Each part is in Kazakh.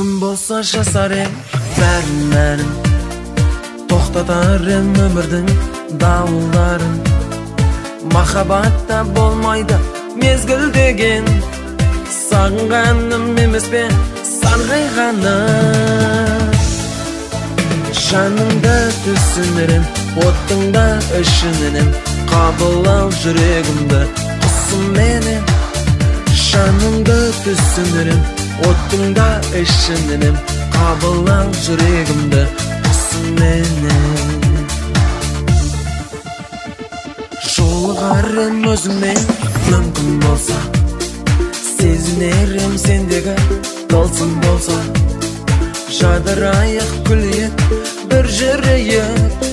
мүмкін болса жасар ем бәрін бәрін тоқтатар ем өмірдің дауылдарын махаббатта болмайды мезгіл деген сағынғаным емес пе сарғайғаным жаныңды түсінерем оттыңда ішіненем қабыл ал жүрегімді құсым менен жаныңды түсінерем оттыңда қабыл ал жүрегімді құсым менен жолығар ем өзіңмен мүмкін болса сезінер ем сендегі тылсым болса жадырайық күлейік бір жүрейік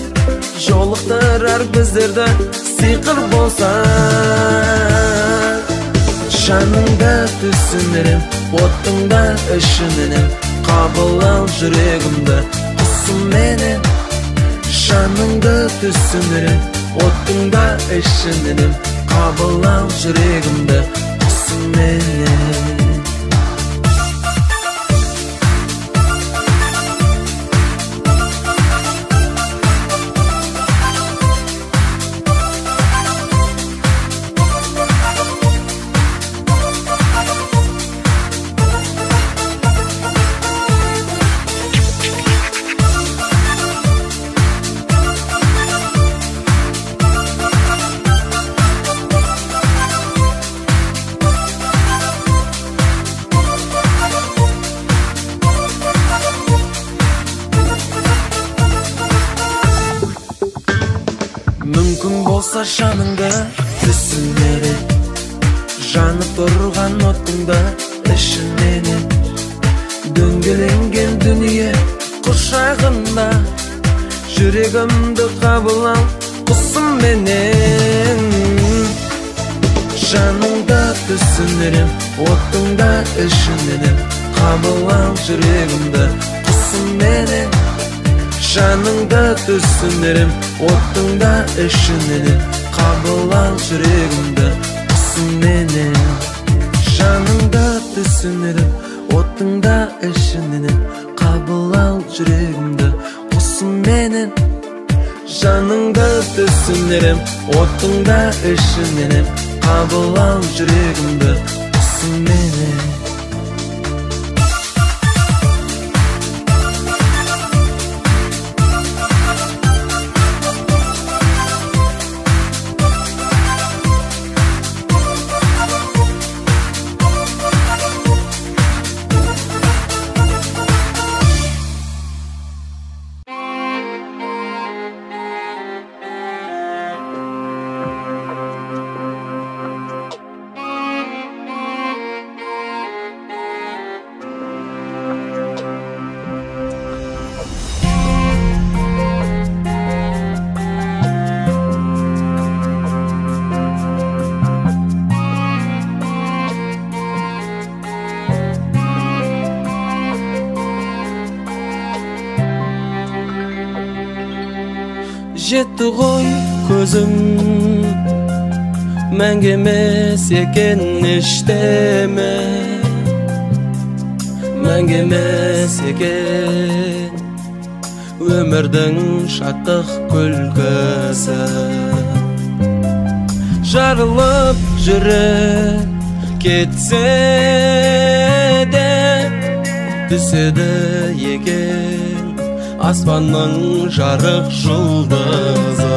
жолықтырар біздерді сиқыр болса жаныңда оттыңда қабыл ал жүрегімді. Құсым менен жаныңды түсінерем оттыңда ішіненем қабыл ал жүрегімді. Құсым мүмкін болса жаныңды түсінер жанып тұрған оттыңды ішіненен дөңгеленген дүние құшағында жүрегімді қабыл ал құсым менен жаныңды түсінерем оттыңда ішіненем қабыл ал жүрегімді құсым менен жаныңды түсінерем оттыңда ішіненем қабыл ал жүрегімді құсым жаныңды түсінерем оттыңда ішіненем қабыл ал жүрегімді құсым менен жаныңды түсінерем оттыңда ішіненем қабыл ал жүрегімді құсым жетті ғой көзім мәңгі емес екен ештеме мәңгі емес екен өмірдің шаттық күлкісі жарылып жүрек кетсе де түседі екен аспанның жарық жұлдызы.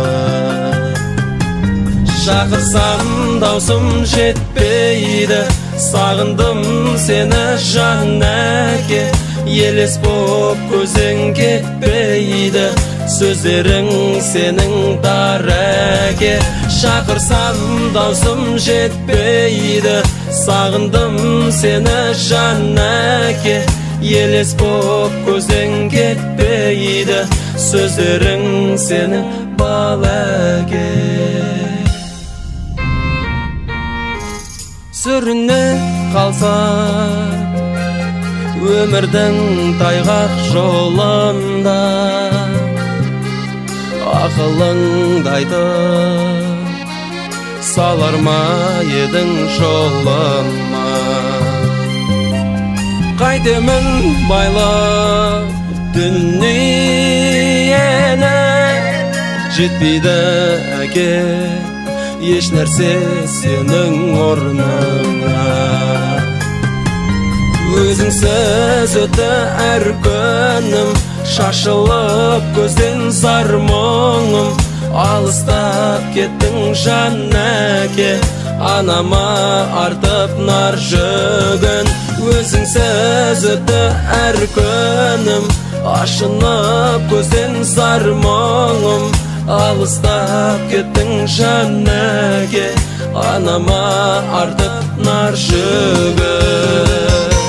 Шақырсам даусым жетпейді сағындым сені жан әке. Елес боп көзің кетпейді сөздерің сенің дар әке. Шақырсам даусым жетпейді сағындым сені жан әке. Елес боп көзің кетпейді сөздерің сенің бал әке сүріне қалса өмірдің тайғақ жолында ақылыңды айтып салар ма едің жолыма айтемін байлап дүниені жетпейді әке еш нәрсе сенің орныңа өзіңсіз өтті әр күнім шашылып көзден зар мұңым алыстап кеттің жан әке анама артып нар жүгін өзіңсіз өтті әр күнім. Ашынып көзден зар мұңым алыстап кеттің жан әке анама артып нар жүгін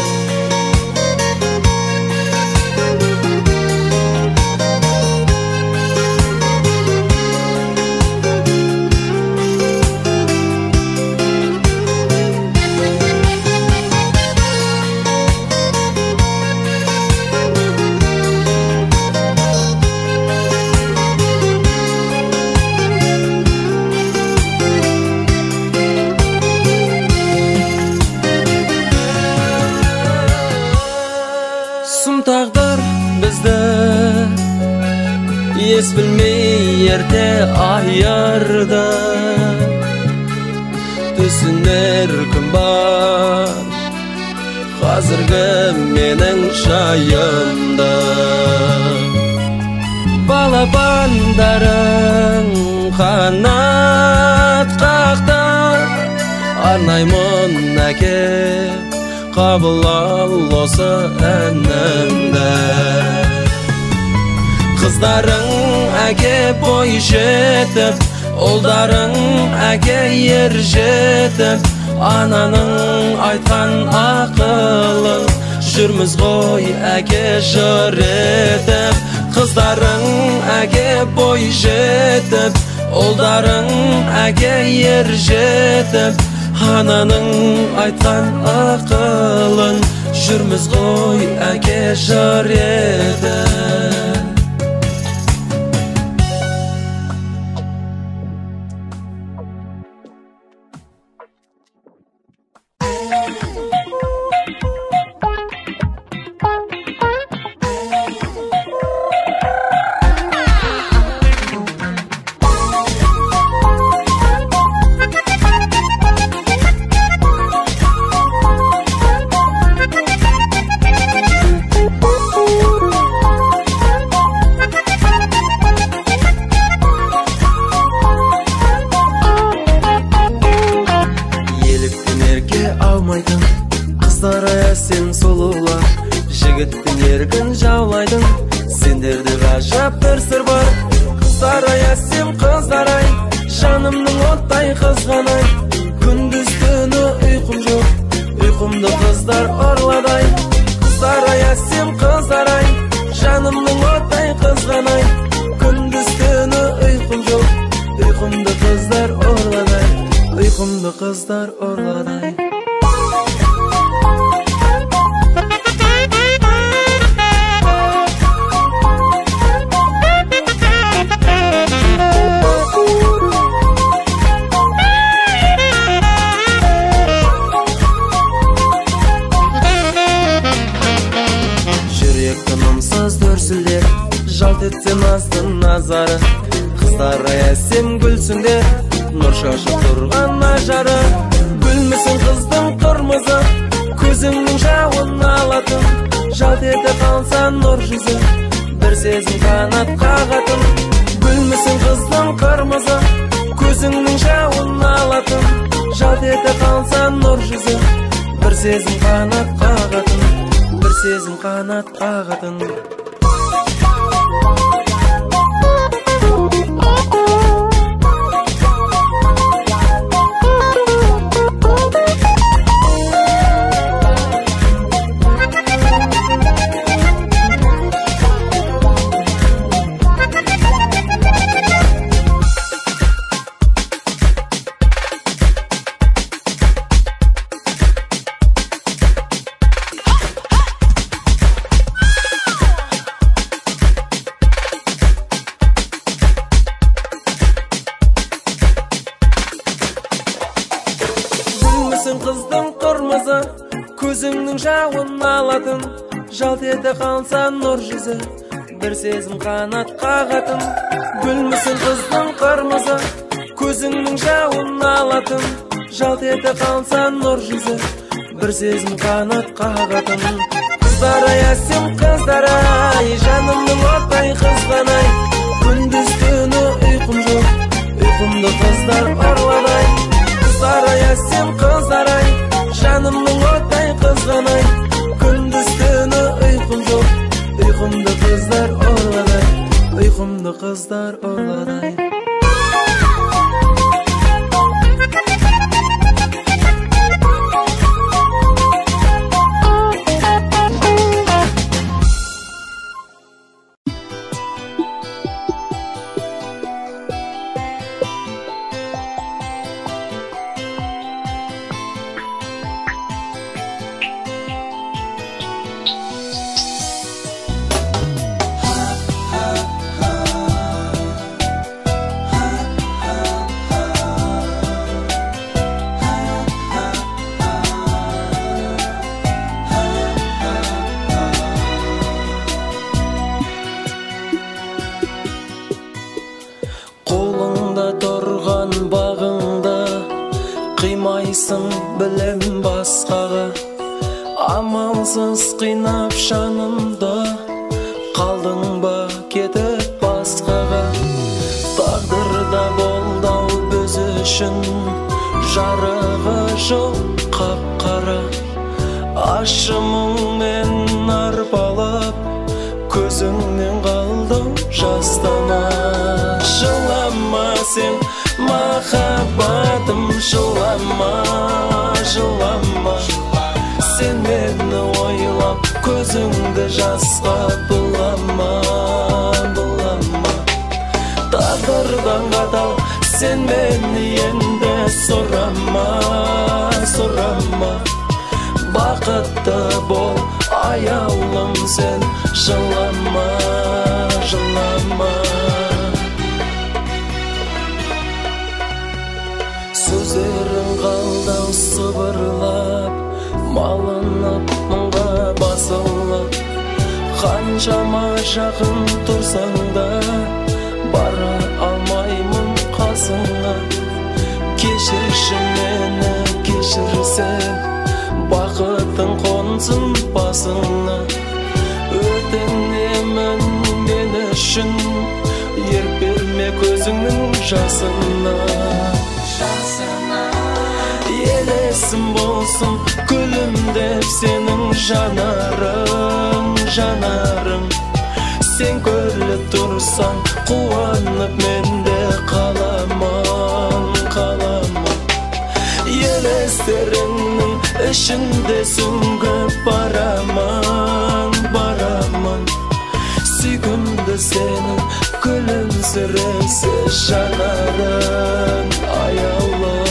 ес білмей ерте айырды түсінер күн бар қазіргі менің жайымды балапандарың қанат қақты арнаймын әке қабыл ал осы әнімді қыздарың әке бой жетіп ұлдарың әке ер жетіп ананың айтқан ақылын жүрміз ғой әке жыр етіп. Қыздарың әке бой жетіп ұлдарың әке ер жетіп ананың айтқан ақылын жүрміз ғой әке жыр етіп. Қыздар әсем сұлулар жігіттің еркін жаулайтын сендерде ғажап бір сыр бар. Қыздар ай әсем қыздар ай жанымның оттай қызғанай. Күндіз түні ұйқым жоқ. Ұйқымды қыздар ұрлады ай қыздар ай әсем қыздар ай жанымның оттай қызғанай. Күндіз түні ұйқым жоқ. Ұйқымды қыздар ұрлады ай ұйқымды қыздар ұрлады жалт етсе назды назары. Қыздар әсем гүлсіңдер нұр шашып тұрған ажары. Гүлмісің қыздың қырмызы көзіңнің жауын алатын. Жалт ете қалса нұр жүзі бір сезім қанат қағатын. Гүлмісің қыздың қырмызы көзіңнің жауын алатын. Жалт ете қалса нұр жүзі бір сезім қанат қағатын. Бір сезім қанат қағатын. Ете қалса нұр жүзі бір сезім қанат қағатын. Гүлмісің қыздың қырмызы көзіңнің жауын алатын. Жалт ете қалса нұр жүзі бір сезім қанат қағатын. Қыздар ай әсем қыздар ай жанымның оттай қызғанай күндіз түні ұйқым жоқ ұйқымды қыздар ұрлады қыздар ай әсем қыздар ай жанымның оттай қызғанай жоқ ұйқымды қыздар ұрлады ұйқымды қыздар амалсыз қинап жанымды қалдың ба кетіп басқаға? Тағдырда болды ау біз үшін жарығы жоқ қап қара ащы мұңмен арбалып көзіңнен қалды жастама жылама сен махаббатым жылама жылама. Сен мені ойлап көзіңді жасқа былама былама тағдырдан қатал сен мені енді сұрама сұрама бақытты бол аяулым сен жылама малынып мұңға басылып қаншама жақын тұрсаң да бара алмаймын қасыңа. Кешірші мені кешірсең бақытың қонсын басыңа. Өтінемін мен үшін ерік берме көзіңнің жасына. Елесім болсын күлімдеп сенің жанарың жанарың сен күліп тұрсаң қуанып мен де қаламын қаламын елестеріңнің ішінде сүңгіп барамын барамын сүйкімді сенің күлімсіресе жанарың аяулы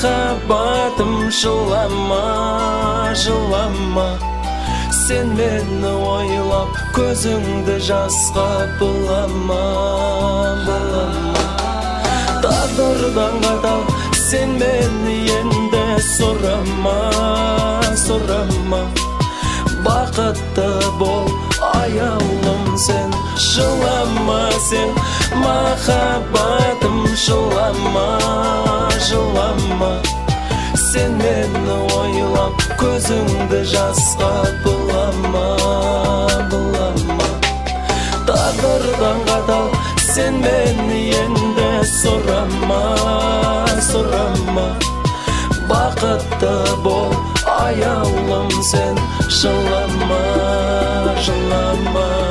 махаббатым жылама жылама. Сен мені ойлап көзіңді жасқа былама былама тағдырдан қатал сен мені енді сұрама сұрама бақытты бол аяулым сен жылама сен. Махаббатым жылама. Жылама сен мені ойлап көзіңді жасқа былама былама тағдырдан қатал сен мені енді сұрама сұрама бақытты бол аяулым сен жылама жылама.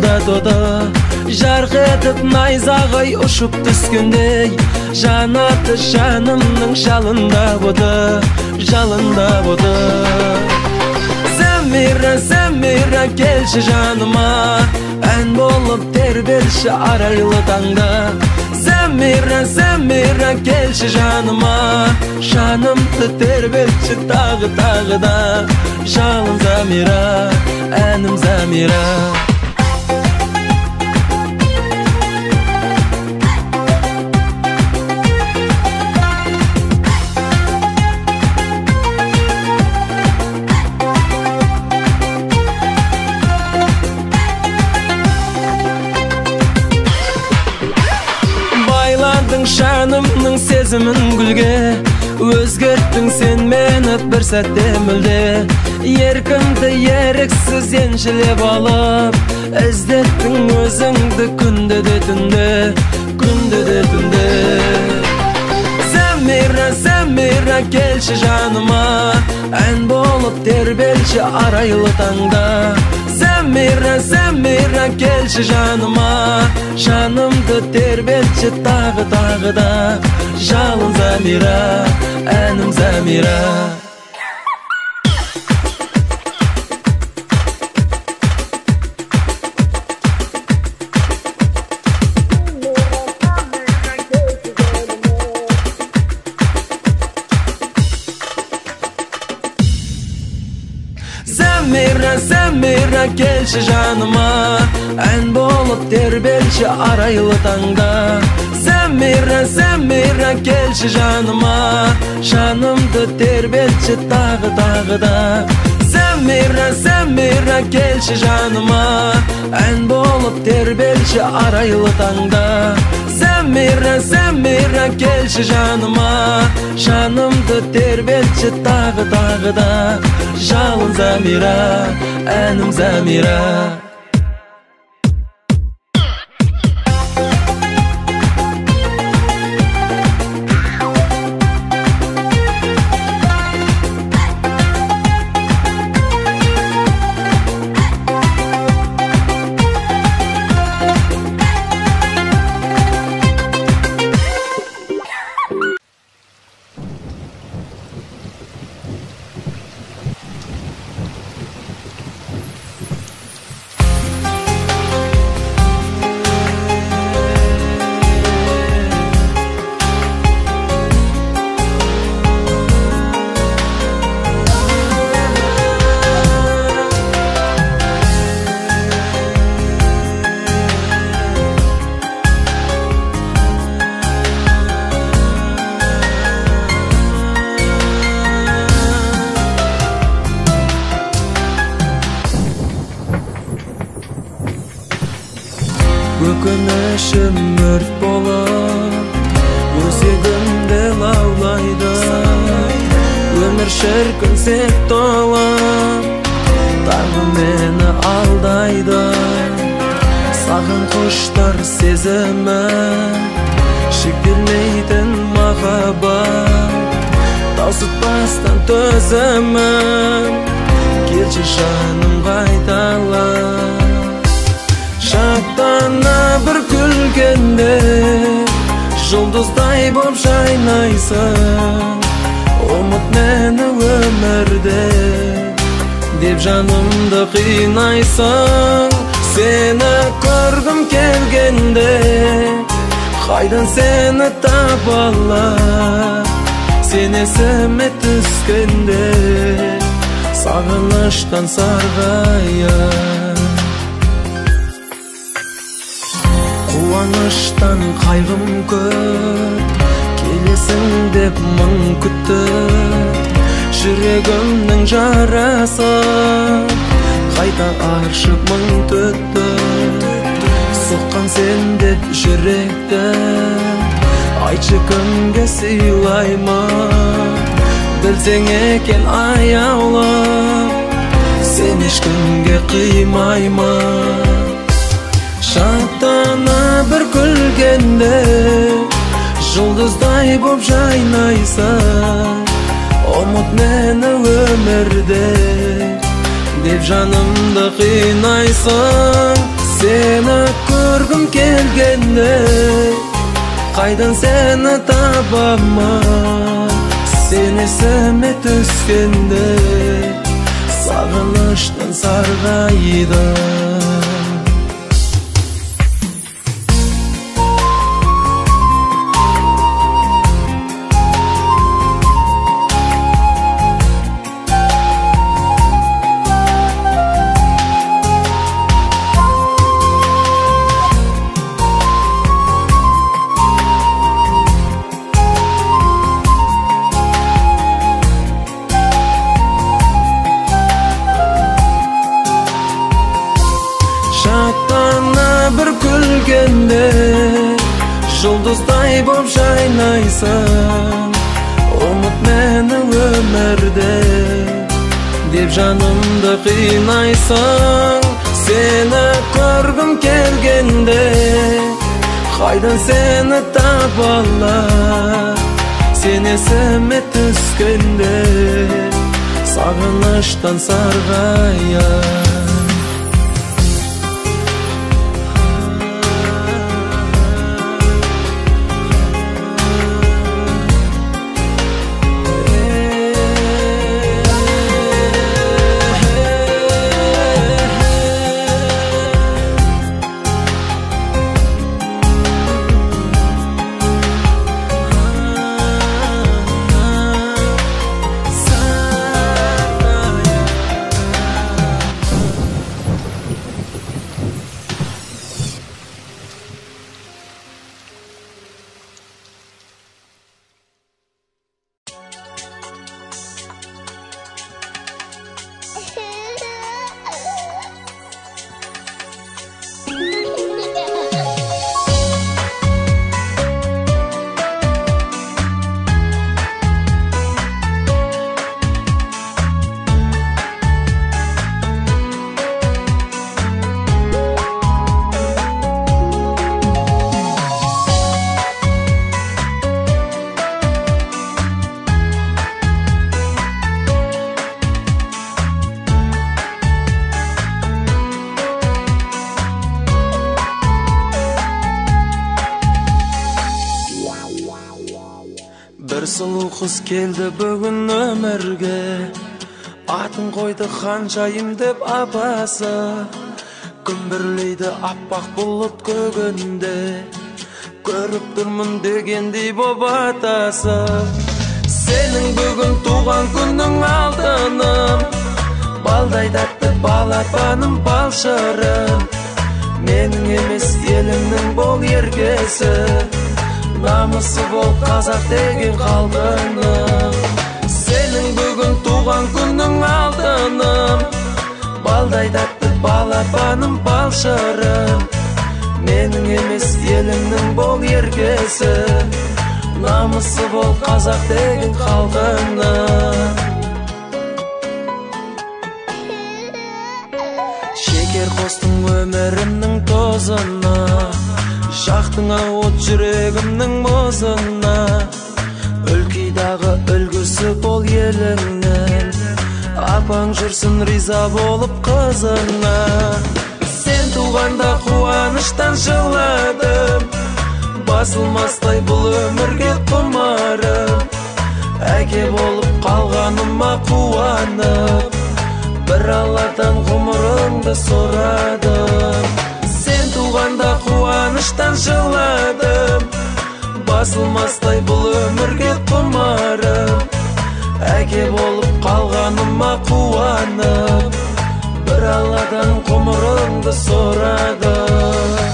Дода жарқ етіп найзағай ұшып түскендей жанаты жанымның жалында бұды жалында бұды Замира, Замира, келші жаныма ән болып тербелші арайлы таңда. Замира, Замира, келші жаныма жанымды тербелші тағы тағы да. Жалын Замира, әнім Замира. Жанымның сезімін гүлге өзгерттің сен мені бір сәтте мүлде. Еркімді еріксіз еншілеп алып іздеттің өзіңді күнде де түнде күнде де түнде. Замира, Замира, келші жаныма ән болып тербелші арайлы таңда Замира, Замира, келші жаныма жанымды тербетші тағы тағы да жалын Замира, әнім Замира, Замира, келші жаныма. Ән болып тербелші арайлы таңда. Замира, Замира, келші жаныма. Жанымды тербетші тағы тағы да. Замира, Замира, келші жаныма. Ән болып тербелші арайлы таңда. Замира, Замира, келші жаныма жанымды тербетші тағы тағы да жалын Замира, әнім Замира есіме түскенде сағыныштан сарғайып қуаныштан қайғым көп келесің деп мың күтіп жүрегімнің жарасы қайта аршып мың түтті соққан сен деп жүректі айтшы кімге сыйлаймын білсең екен аяулы сен ешкімге қимаймын шаттана бір күлгенде жұлдыздай боп жайнайсың ұмыт мені өмірде деп жанымды қинайсың сені көргім келгенде қайдан сені табамын сен есіме түскенде сағыныштан сарғайды жұлдыздай боп жайнайсың ұмыт мені өмірде деп жанымды қинайсың сені көргім келгенде қайдан сені таба алам сен есіме түскенде сағыныштан сарғаям қыз келді бүгін өмірге. Атын қойды ханшайым деп апасы. Күмбірлейді аппақ бұлыт көгінде. Көріп тұрмын дегендей боп атасы. Сенің бүгін туған күнің алтыным. Балдай тәтті балапаным бал шырым. Менің емес елімнің бол еркесі намысы бол қазақ деген халқының сенің бүгін туған күнің алтыным балдай тәтті балапаным бал шырым. Менің емес еліңнің бол еркесі намысы бол қазақ деген халқының шекер қостың өмірімнің тозына жақтың от жүрегімнің мұзына үлкейдағы үлгісі бол еліңнен апаң жүрсін риза болып қызына сен туғанда қуаныштан жыладым басылмастай бұл өмірге құмарым. Әке болып қалғаныма қуанып бір алладан ғұмырыңды сұрадым туғанда қуаныштан жыладым басылмастай бұл өмірге құмарым әке болып қалғаныма қуанып бір алладан ғұмырыңды сұрадым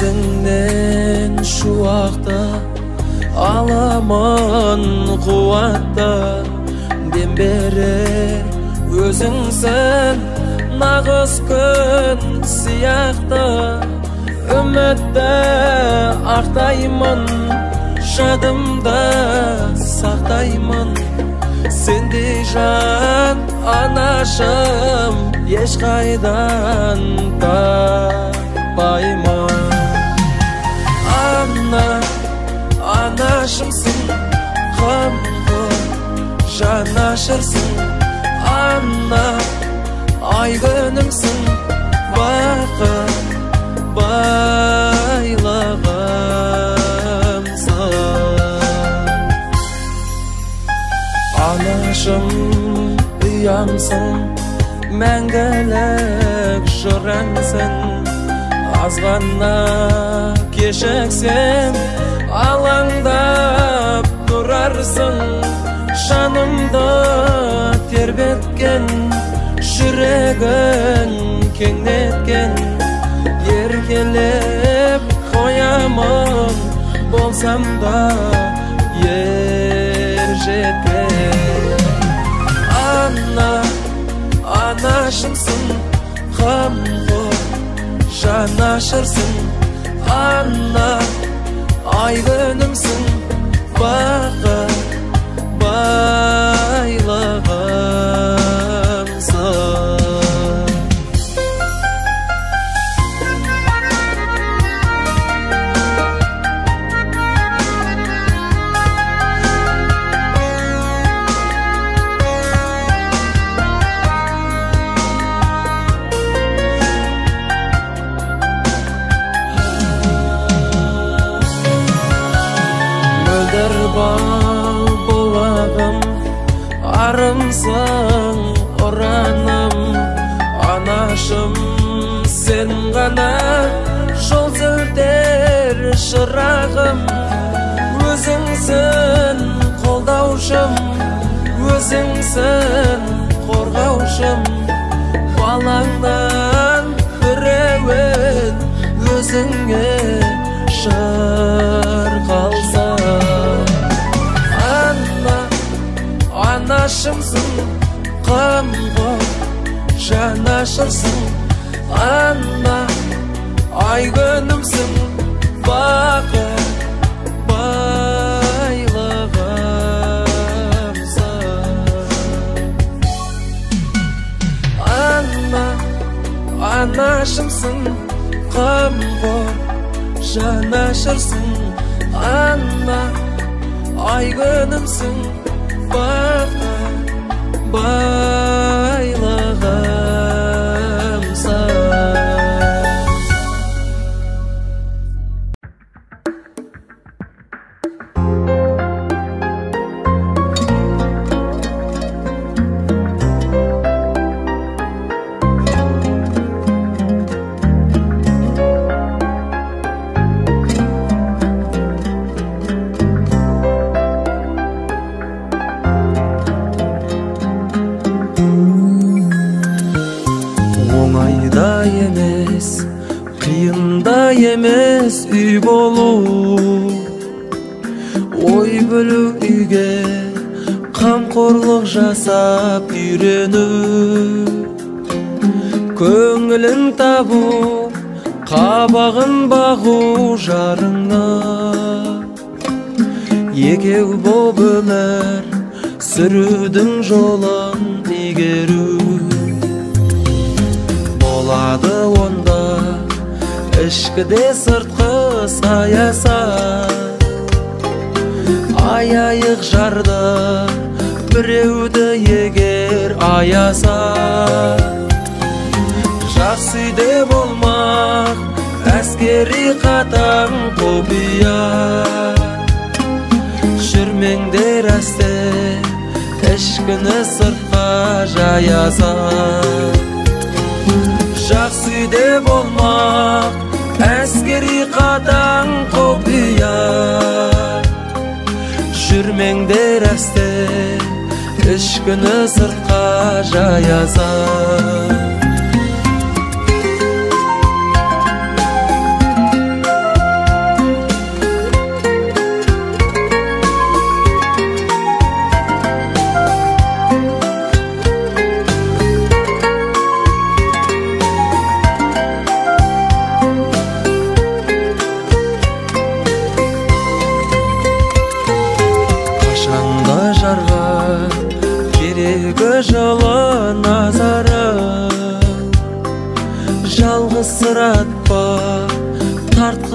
жүзіңнен шуақты аламын қуатты дем берер өзіңсің нағыз күн сияқты. Үмітті ақтаймын жадымда сақтаймын. Сендей жан анашым ешқайдан таппаймын. Анашымсың қамқор жанашырсың ана ай күнімсің бақыт байлығымсың анашым ұямсың мәңгілік жыраңсың аз ғана кешіксем алаңдап тұрарсың. Жанымды тербеткен жүрегін кеңнеткен. Еркелеп қоямын болсам да ер жеткен ана анашымсың қамқор жанашырсың ана ай ішкіні сыртқа жаясың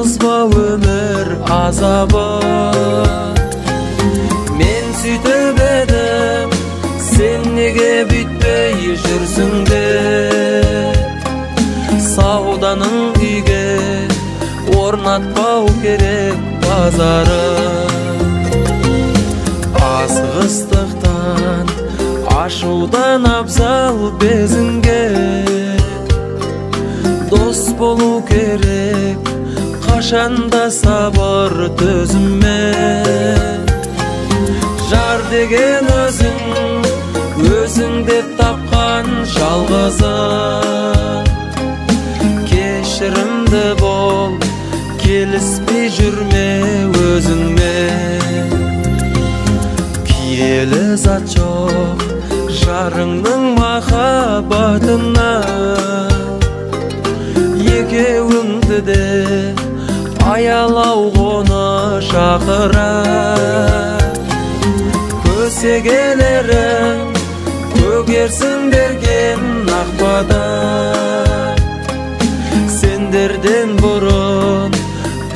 тоспа өмір азабы мен сүйтіп едім сен неге бүйтпей жүрсің де сауданың үйге орнатпау керек базары асығыстықтан ашудан абзал безінген дос болу керек қашанда сабыр төзімме жар деген өзің өзің деп тапқан жалғызым кешірімді бол келіспей жүрме өзіңмен киелі зат жоқ жарыңның махаббатына екеуіңді де аялау ғоны шақыра. Көсегелерің көгерсін берген ақпада сендерден бұрын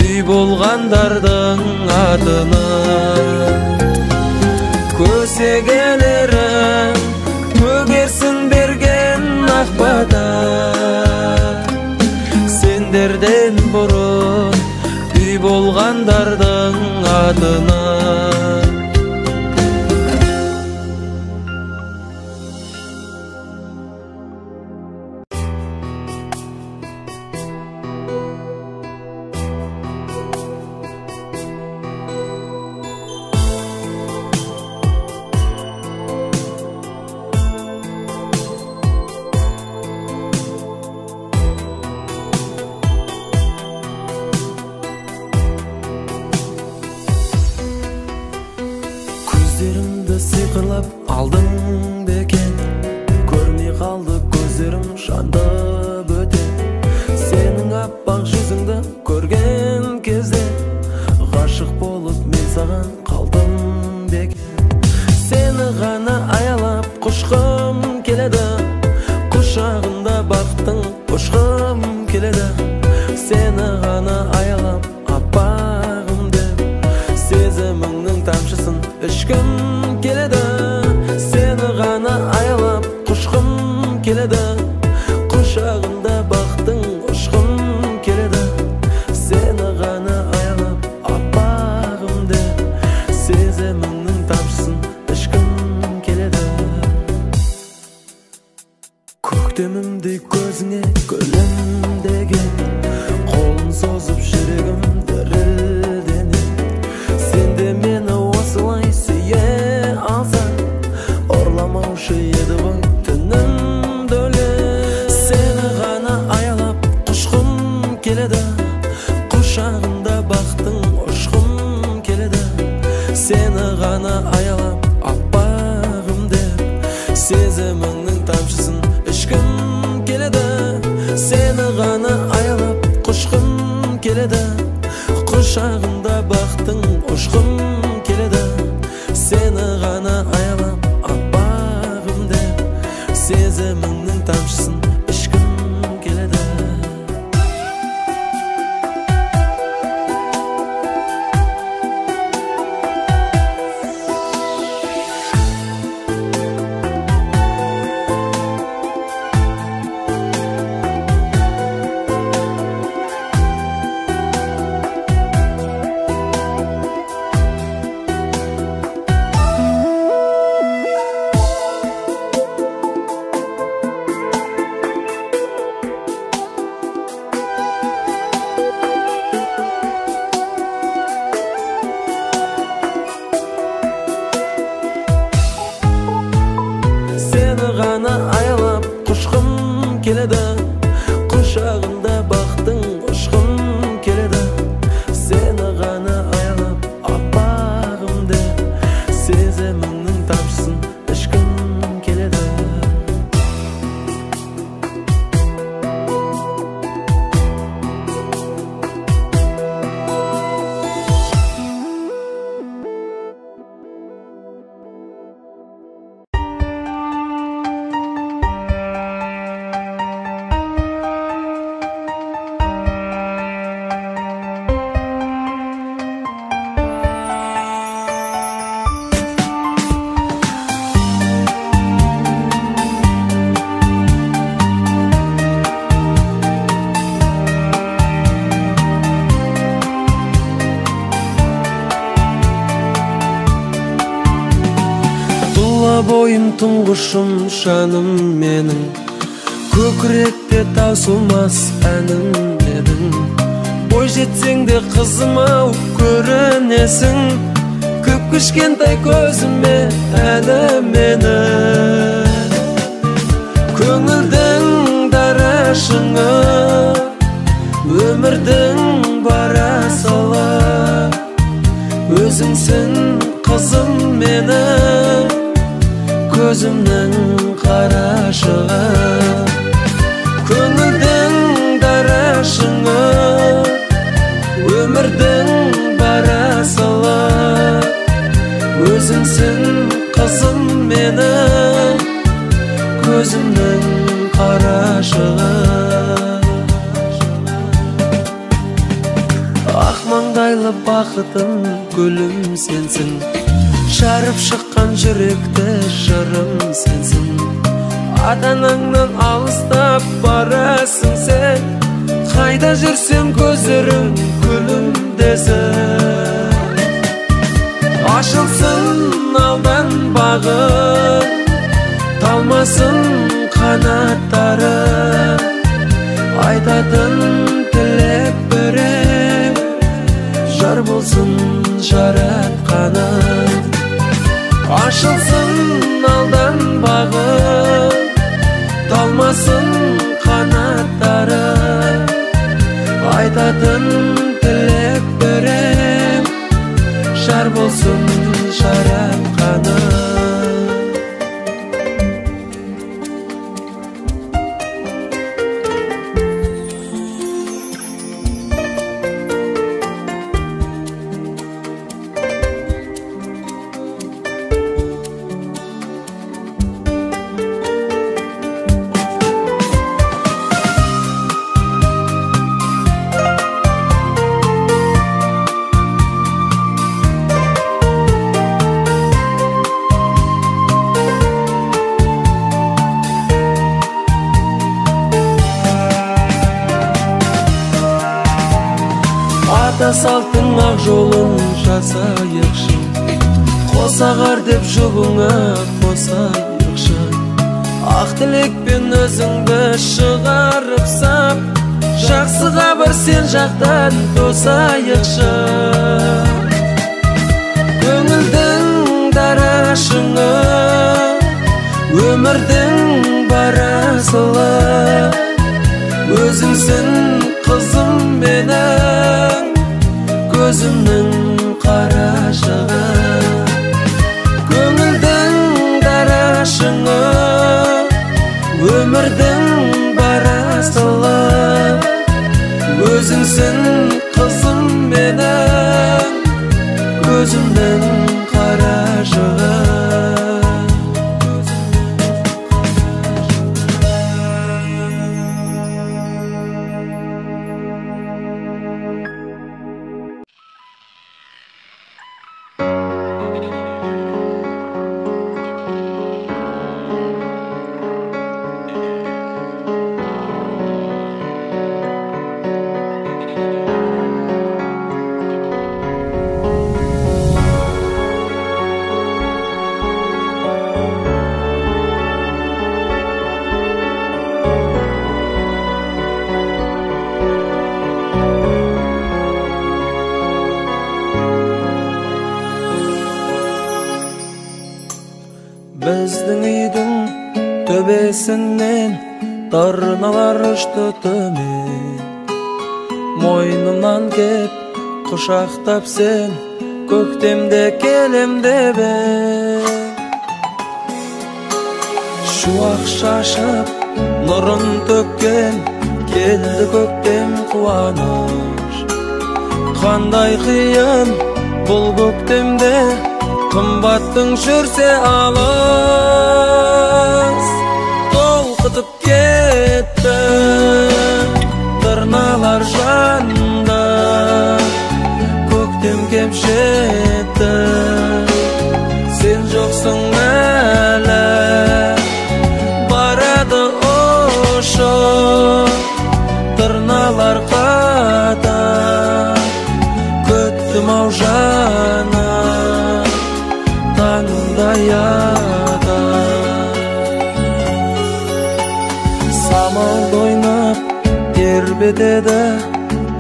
үй болғандардың атына. Көсегелерің көгерсін берген ақпада сендерден İskender'den adını gene de koşağın сені тұңғышым жаным менің. Көкіректе таусылмас әнім едің бой жетсең де қызым ау көрінесің. Кіп кішкентай көзіме әлі мені көңілдің дара шыңы өмірдің бара сала өзіңсің қызым шыққан жүректі жырым сенсің. Ата анаңнан алыстап барасың сен. Қайда жүрсем көздерің күлімдесін ашылсын алдан бағым талмасын қанаттары айтатын тілек біреу жар болсын жаратқаным ашылсын алдан бағым талмасын қанаттары. Айтатын ата салттың ақ жолын жасайықшы. Қосағар деп жұбыңа қосайықшы. Ақ тілекпен өзіңді шығарып сап жақсыға бір сен жақтан тосайықшы. Көңілдің дара шыңы өмірдің бара сылы. Өзіңсің қызым менің көзімнің қарашығы біздің үйдің төбесінен тырналар ұшты төмен. Мойнымнан кеп құшақтап сен көктемде келем деп шуақ шашып нұрын төккен келді көктем қуаныш. Қандай қиын бұл көктемде қымбаттың жүрсе алыс толқытып кетті. Тырналар жанды көктем кеп жетті сен жоқсың тербетеді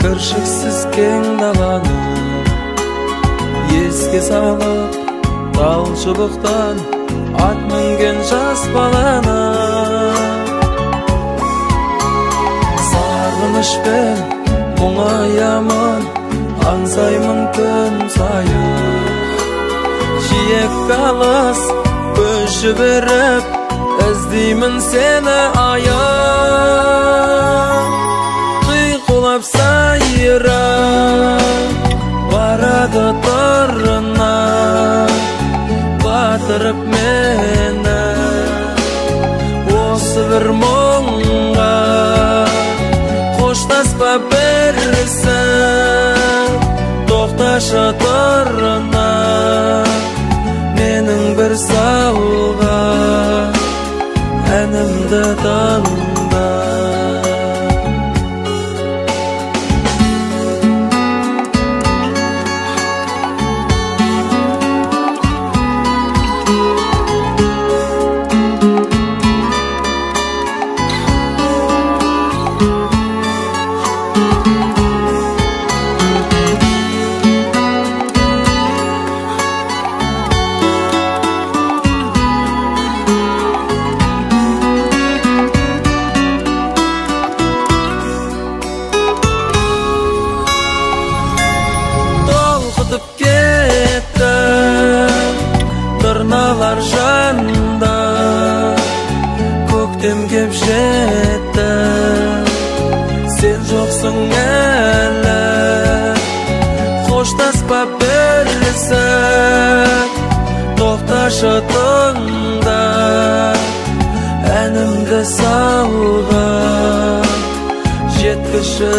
кіршіксіз кең даланы еске салып тал шыбықтан ат мінген жас баланы сағынышпен мұңаямын аңсаймын күн сайын жиек алыс көз жіберіп іздеймін сені аян барады тұрына батырып мені осы бір мұңға қоштаспа бірсін тоқташы тұрына менің бір салған әнімді тыңда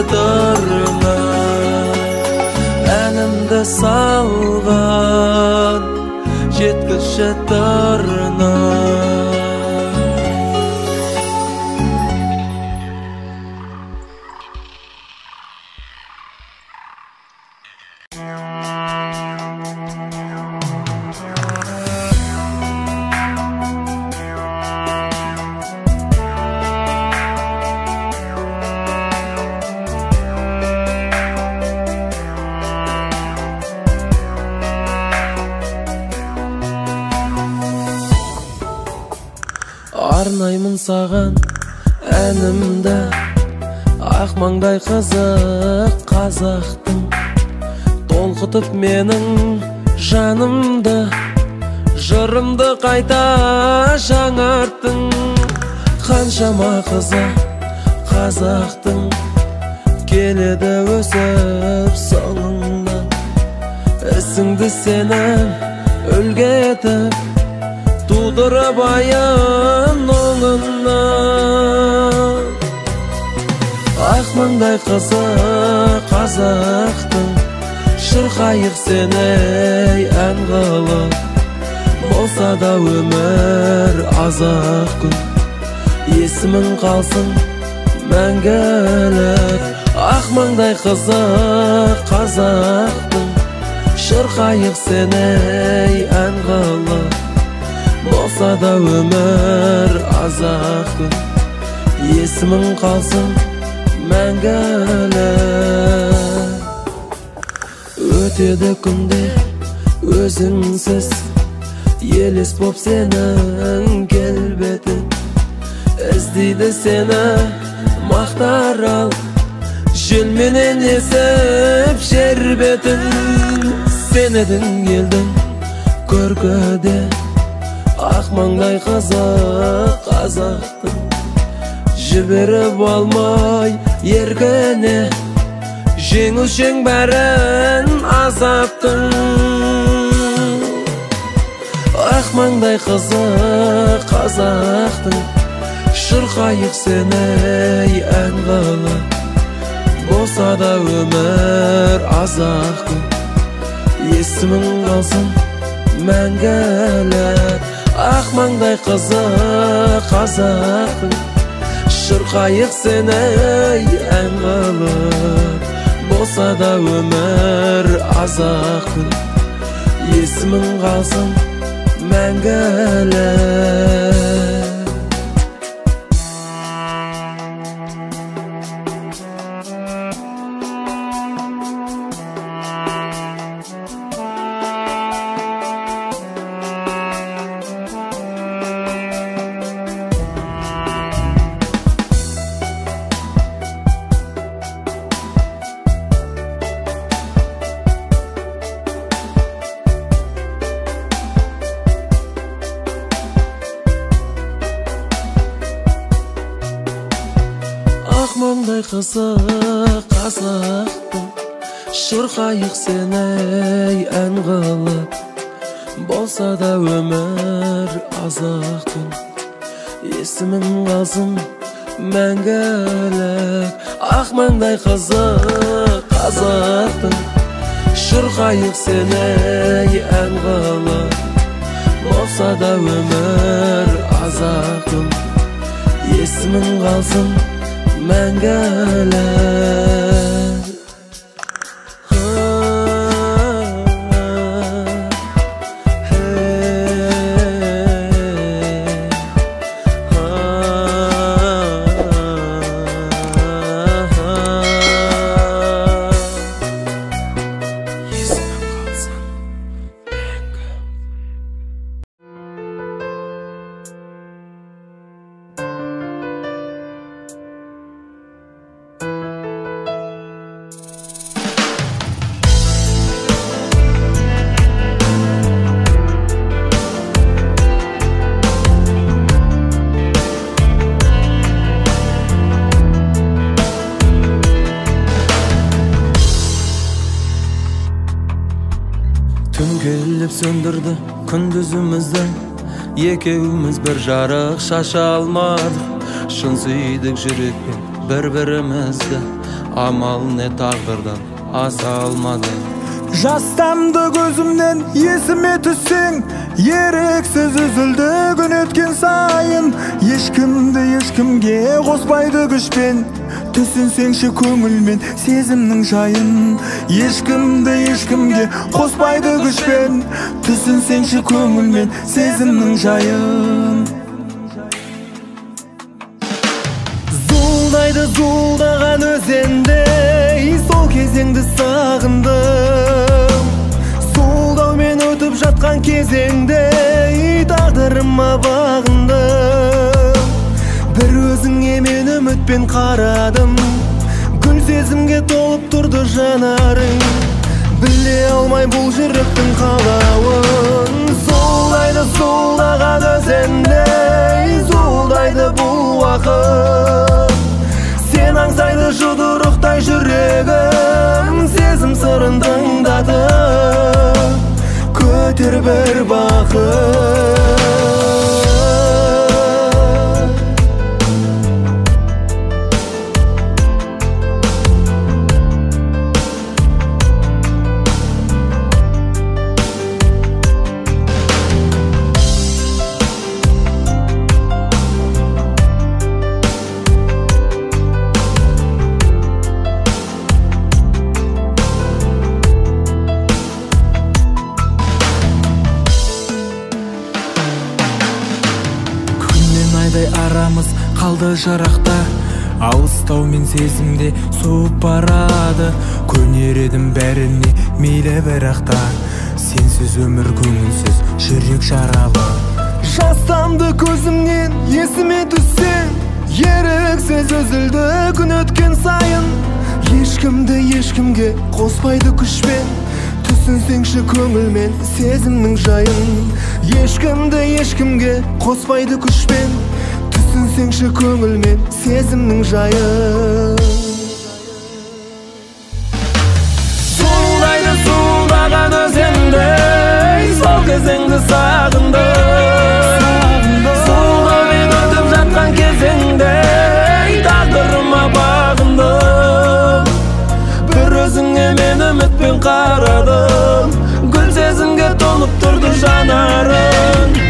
тұрына әнімді салған жеткізші сенің үлгі етіп тудырып айын оңынан ақ маңдай қызы қазақтың шырқайық сені ән қылып болса да өмір азақ күн есімің қалсын мәңгілік ақ маңдай қызы қазақтың шырқайық сені ән қылып болса да өмір азақ күн есімің қалсын мәңгілік. Өтеді күндер өзіңсіз. Елес боп сенің келбетің іздейді сені мақтарал. Жел менен есіп жер бетін. Сен едің елдің көркіде ақ маңдай қазақ қазақтың жіберіп алмай еркіне. Жеңілшең бәрін азаптың. Ақ маңдай қызы қазақтың шырқайық сені ән қылып болса да өмір азақ есімің қалсын мәңгілік. Ақ маңдай қызы қазақтың шырқайық сені ән қылып болса да өмір азақ есімің қалсын мәңгілік. Маңдай қызы қазақтың шырқайық сені ән қылып болса да өмір азақ түн есімің қалсын мәңгілік. Ақ маңдай қызы қазақтың. Шырқайық сені ән қылып болса да өмір азақ түн есімің қалсын мәңгілік түн сөндірді күндізімізді екеуміз бір жарық шаша алмадық шын сүйдік жүрекпен бір бірімізді амал не тағдырдан аса алмадық жастамды көзімнен есіме түссең еріксіз үзілді күн өткен сайын ешкімді ешкімге қоспайды күшпен түсінсеңші көңілмен сезімнің жайын ешкімді ешкімге қоспайды күшпен. Түсінсеңші көңілмен сезімнің жайын. Зуылдайды зуылдаған өзендей сол кезеңді сағындым. Зуылдаумен өтіп жатқан кезеңде тағдырыма бағындым. Бір өзіңе мен үмітпен қарадым. Гүл сезімге толып тұрды жанарың. Біле алмай бұл жүректің қалауын. Зуылдайды зуылдаған өзендей. Зуылдайды бұл уақыт. Сен аңсайды жұдырықтай жүрегім сезім сырын тыңдатып көтер бір бақыт. Айдай арамыз қалды жырақта алыстау мен сезімде суып барады. Көнер едім бәріне мейлі бірақ та сенсіз өмір көңілсіз жүрек жаралы. Жастанды көзімнен есіме түссең еріксіз үзілді күн өткен сайын. Ешкімді ешкімге қоспайды күшпен. Түсінсеңші көңілмен сезімнің жайын. Ешкімді ешкімге қоспайды күшпен. Түсінсеңші көңілмен сезімнің жайын суылдайды суылдаған өзенде сол кезеңді сағындым суылдаумен өтіп жатқан кезеңде тағдырыма бағындым бір өзіңе мен үмітпен қарадым гүл сезімге толып тұрды жанарым